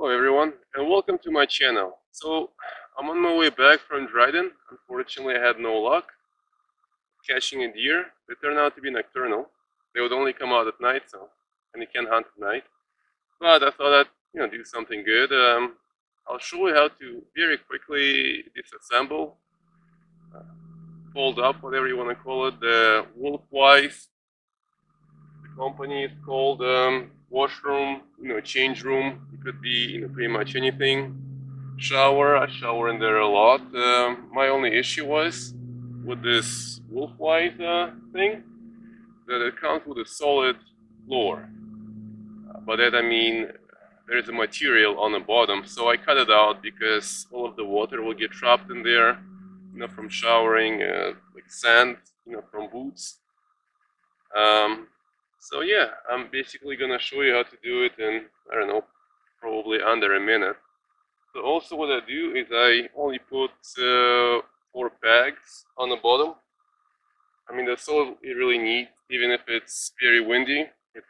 Hello everyone and welcome to my channel. So I'm on my way back from Dryden. Unfortunately I had no luck catching a deer. They turned out to be nocturnal. They would only come out at night so and you can't hunt at night. But I thought I'd you know do something good. Um, I'll show you how to very quickly disassemble, uh, fold up, whatever you want to call it, the Wolfwise. The company is called um, washroom, you know, change room. It could be, you know, pretty much anything. Shower, I shower in there a lot. Um, my only issue was with this Wolfwise uh, thing that it comes with a solid floor. Uh, by that I mean there is a material on the bottom, so I cut it out because all of the water will get trapped in there, you know, from showering, uh, like sand, you know, from boots. Um, so yeah, I'm basically gonna show you how to do it in, I don't know, probably under a minute. So also what I do is I only put uh, four pegs on the bottom. I mean that's all you really need, even if it's very windy, it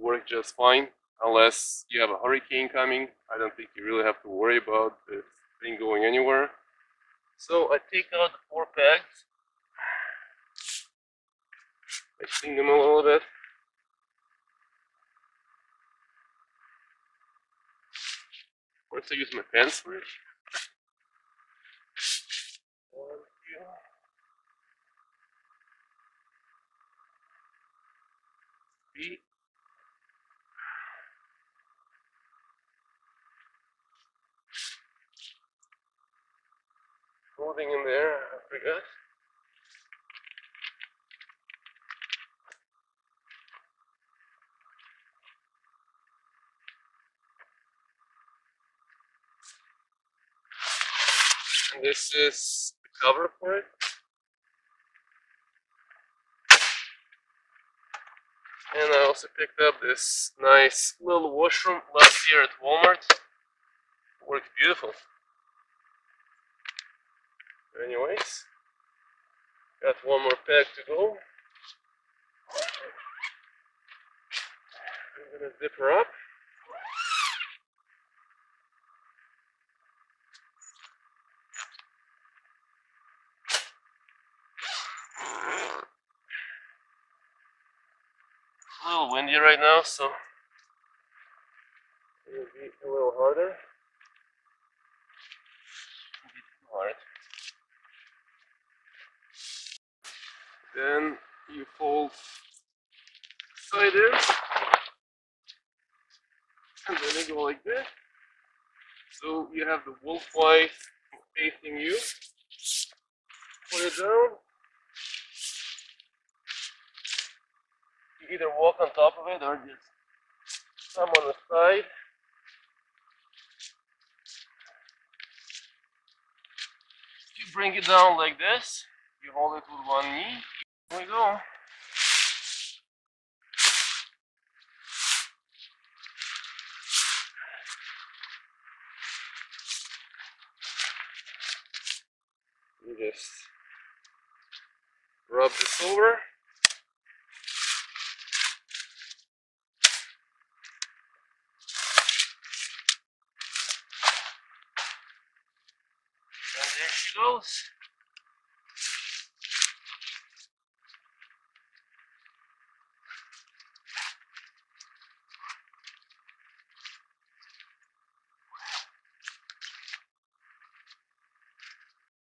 works just fine. Unless you have a hurricane coming, I don't think you really have to worry about this thing going anywhere. So I take out the four pegs I clean them a little bit. Of course, I use my pants for it. Two. In there, I forgot. And this is the cover for it. And I also picked up this nice little washroom last year at Walmart. Works beautiful. Anyways, got one more pack to go. I'm gonna zip her up. A little windy right now, so it'll be a little harder. Hard. Then you fold side in, and then you go like this. So you have the Wolfwise facing you. Put it down. Either walk on top of it or just come on the side. You bring it down like this. You hold it with one knee. Here we go. You just rub this over. Goes.